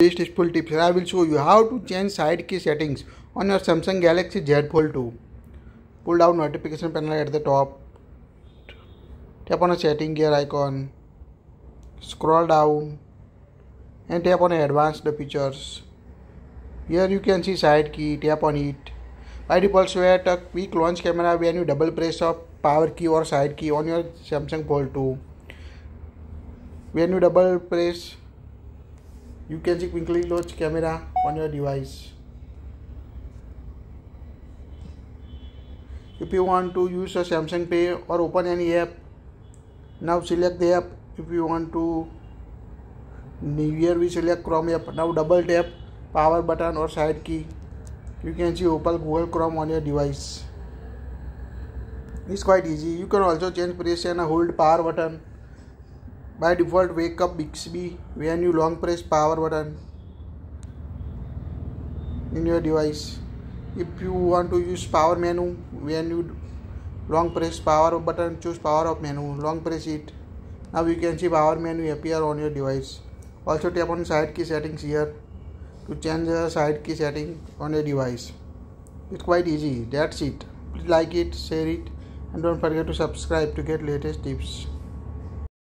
This useful tips. I will show you how to change side key settings on your Samsung Galaxy Z Fold 2. Pull down notification panel at the top. Tap on a setting gear icon. Scroll down and tap on advanced features. Here you can see side key. Tap on it. By default, at a quick launch camera when you double press of power key or side key on your Samsung Fold 2. When you double press you can quickly launch camera on your device. If you want to use a samsung pay or open any app now select the app. If you want to here we select chrome app. Now double tap power button or side key. You can see open google chrome on your device. It's quite easy. You can also change press and hold power button by default, wake up Bixby when you long press power button in your device. If you want to use power menu, when you long press power button, choose power off menu, long press it. Now you can see power menu appear on your device. Also tap on side key settings here to change the side key setting on your device. It's quite easy. That's it. Please like it, share it, and don't forget to subscribe to get latest tips.